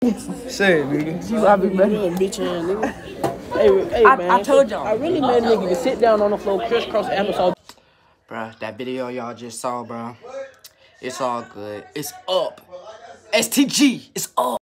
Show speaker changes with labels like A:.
A: Say it, nigga.
B: You I be be better than bitch ass nigga. Hey, hey
C: I-
B: man.
C: I told y'all.
B: I really made nigga to sit down on the floor, crisscross Amazon.
C: Bruh, that video y'all just saw, bro. It's all good. It's up. STG, it's up.